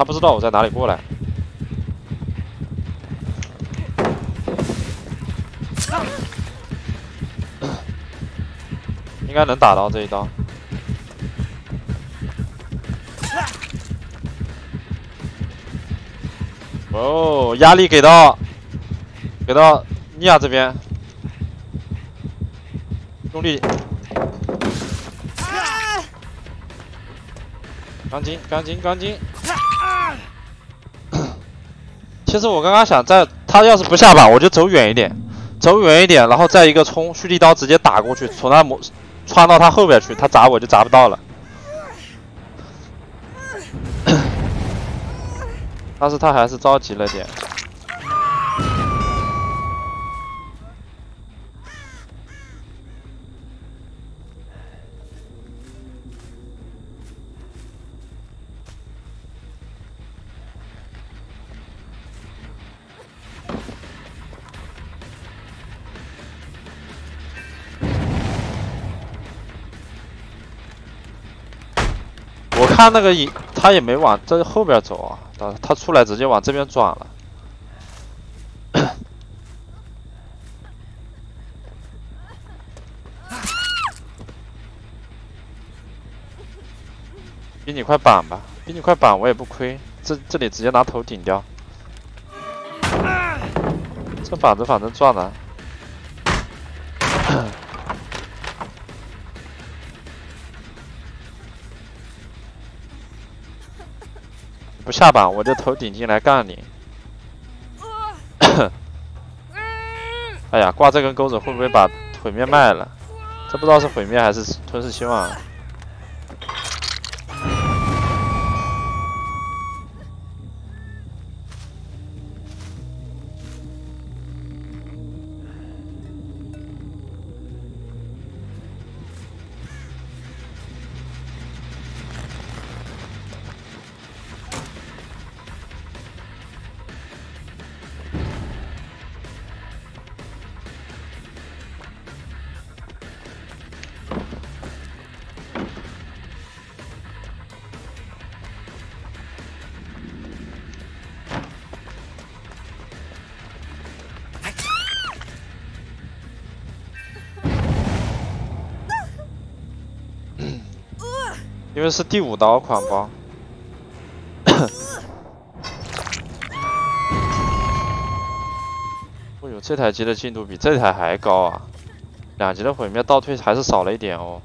他不知道我在哪里过来。应该能打到这一刀。哦，压力给到，给到尼亚这边，用力，钢筋，钢筋，钢筋。其实我刚刚想，在他要是不下板，我就走远一点，走远一点，然后再一个冲蓄力刀直接打过去，从他模穿到他后边去，他砸我就砸不到了。但是他还是着急了点。他那个影，他也没往这后边走啊。他他出来直接往这边转了，比你快板吧，比你快板我也不亏，这这里直接拿头顶掉，这板子反正转了，不下板我就头顶进来干你！哎呀，挂这根钩子会不会把毁灭卖了？这不知道是毁灭还是吞噬希望。因为是第五刀款吧，哎呦，这台机的进度比这台还高啊！两级的毁灭倒退还是少了一点哦。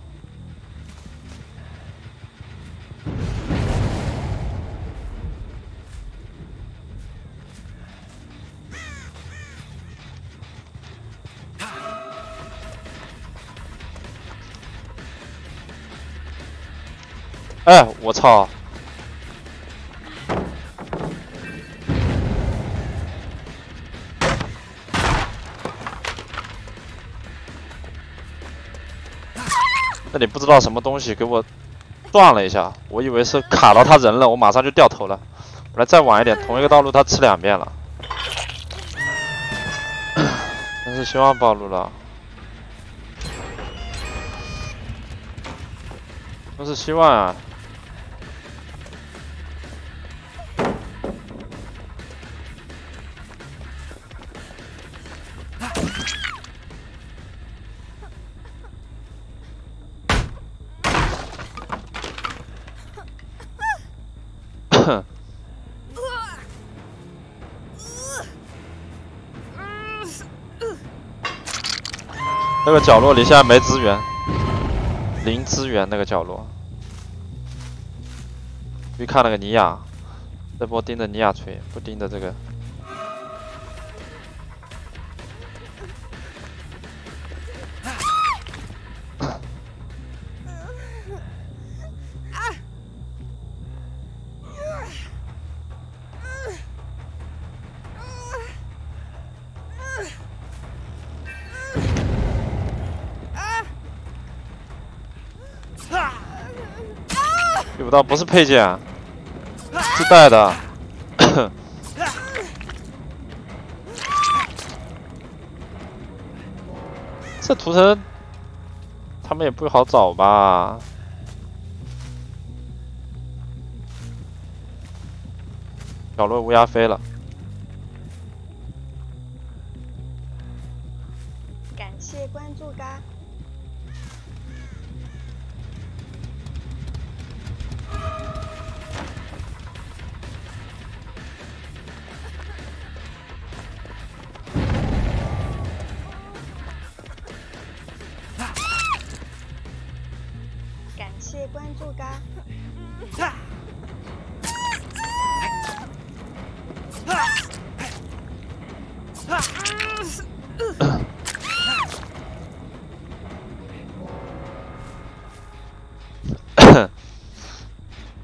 哎，我操！那里不知道什么东西给我撞了一下，我以为是卡到他人了，我马上就掉头了。我来再晚一点，同一个道路他吃两遍了，真是希望暴露了。都是希望啊！那个角落里现在没资源。零资源那个角落，去看那个尼亚，这波盯着尼亚锤，不盯着这个。不到不是配件啊，自带的。这图层他们也不好找吧？角落乌鸦飞了。感谢关注嘎。关注嘎。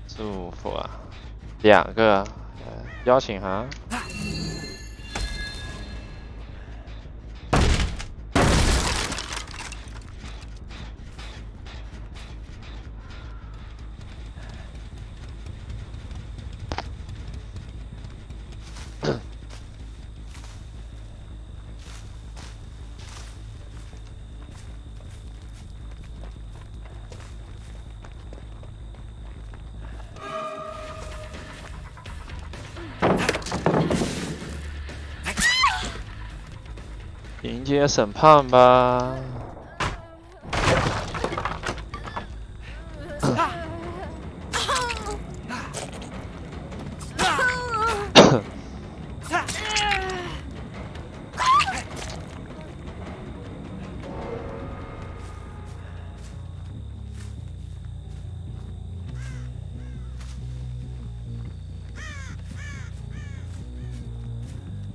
祝福啊，两个邀请函。迎接审判吧！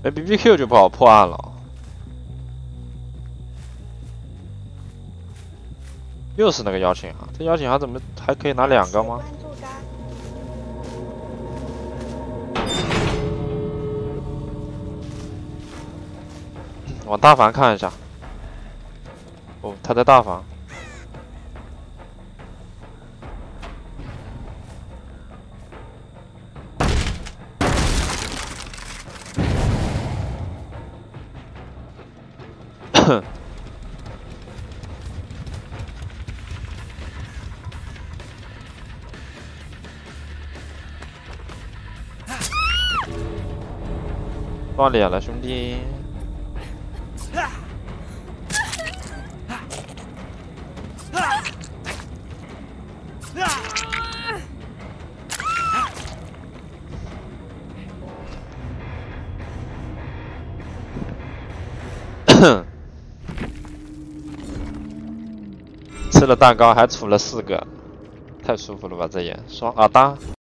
哎 BBQ 就不好破案了。又是那个邀请函，这邀请函怎么还可以拿两个吗？往大房看一下。哦，他在大房。断脸了，兄弟！吃了蛋糕还出了四个，太舒服了吧？这也双啊！当。